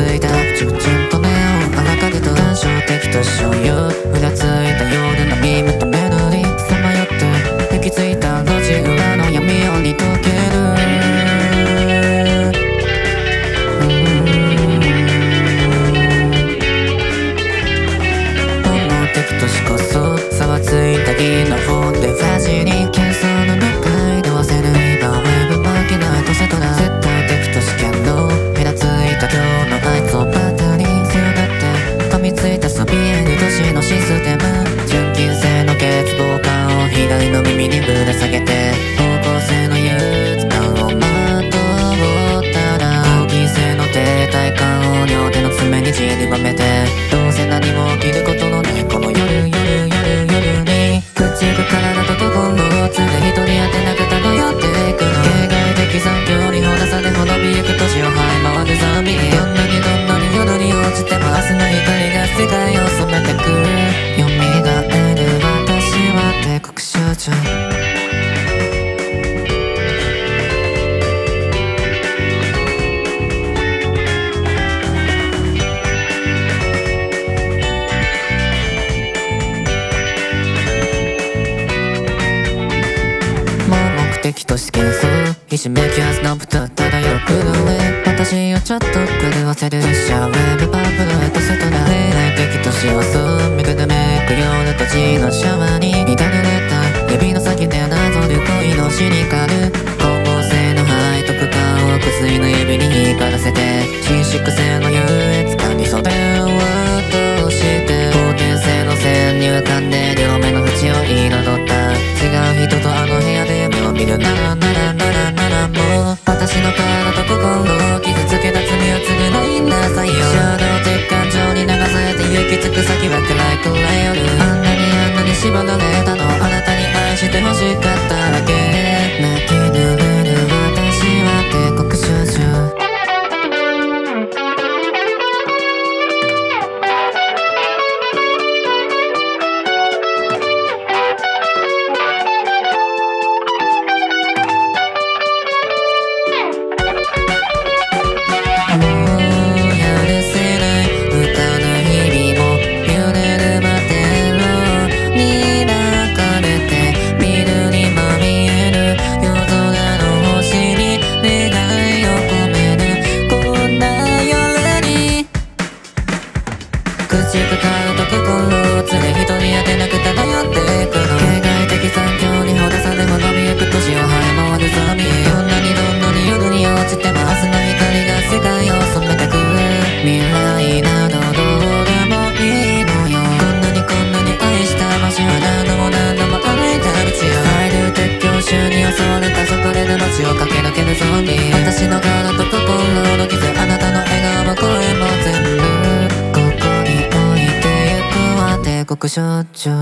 最大しめきはスナップと漂う黒上私をちょっと狂わせる。シャウェブパープルエトセトラ恋愛的と幸せをめくるめくような土地のシャワーに。乱れた。指の先で謎る恋の死にか。口かかると心を連れ人に当てなく漂ってくる形骸的産業にほださでも伸びゆく年を這い回るゾンビどんなにどんなに夜に落ちても明日の光が世界を染めてく未来などどうでもいいのよ。こんなにこんなに愛した場所は何度も何度も歩いた道よファイル鉄橋州に襲われたそこでの街を駆け抜けるゾンビ私の体 꾸셨죠.